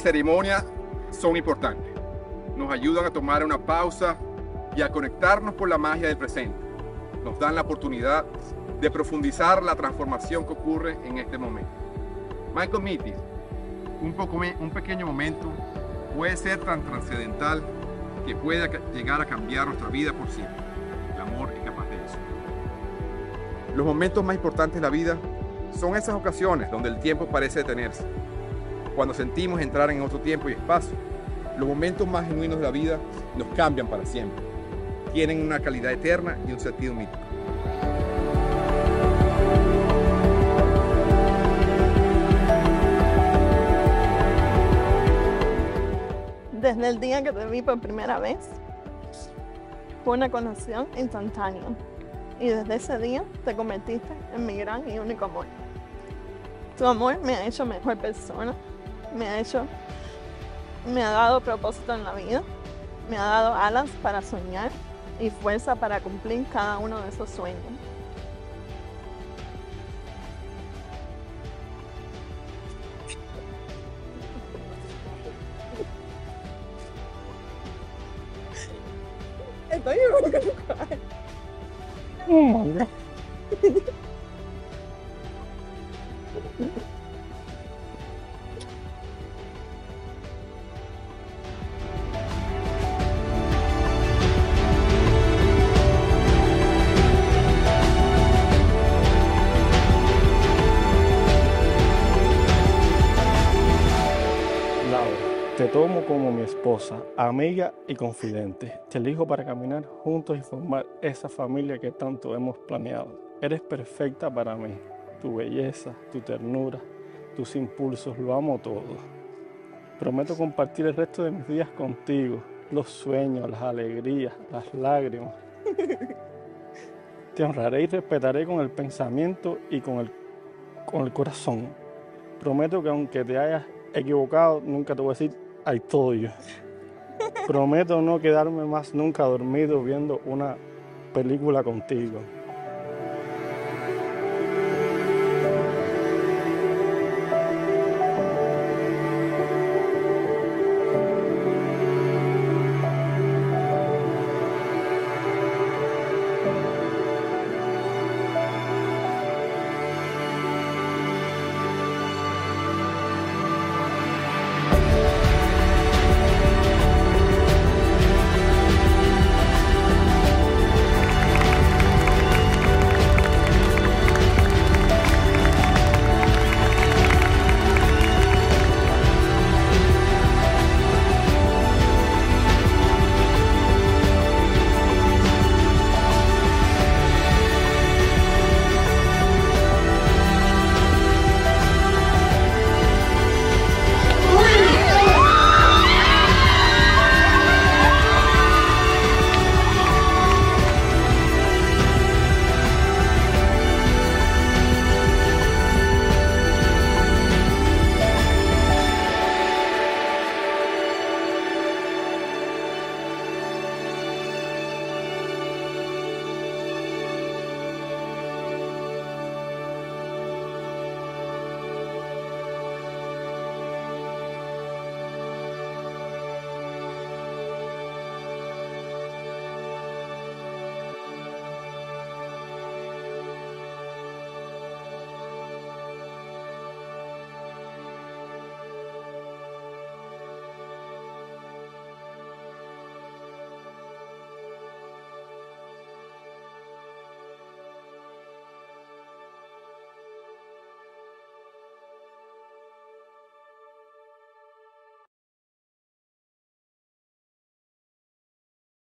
ceremonia son importantes. Nos ayudan a tomar una pausa y a conectarnos con la magia del presente. Nos dan la oportunidad de profundizar la transformación que ocurre en este momento. Michael Mitty, un, poco, un pequeño momento puede ser tan trascendental que pueda llegar a cambiar nuestra vida por siempre. El amor es capaz de eso. Los momentos más importantes de la vida son esas ocasiones donde el tiempo parece detenerse. Cuando sentimos entrar en otro tiempo y espacio, los momentos más genuinos de la vida nos cambian para siempre. Tienen una calidad eterna y un sentido mítico. Desde el día que te vi por primera vez, fue una conexión instantánea. Y desde ese día te convertiste en mi gran y único amor. Tu amor me ha hecho mejor persona, me ha hecho, me ha dado propósito en la vida, me ha dado alas para soñar y fuerza para cumplir cada uno de esos sueños. Estoy god. Te tomo como mi esposa, amiga y confidente. Te elijo para caminar juntos y formar esa familia que tanto hemos planeado. Eres perfecta para mí. Tu belleza, tu ternura, tus impulsos, lo amo todo. Prometo compartir el resto de mis días contigo. Los sueños, las alegrías, las lágrimas. Te honraré y respetaré con el pensamiento y con el, con el corazón. Prometo que aunque te hayas equivocado, nunca te voy a decir I told you. Prometo no quedarme más nunca dormido viendo una película contigo.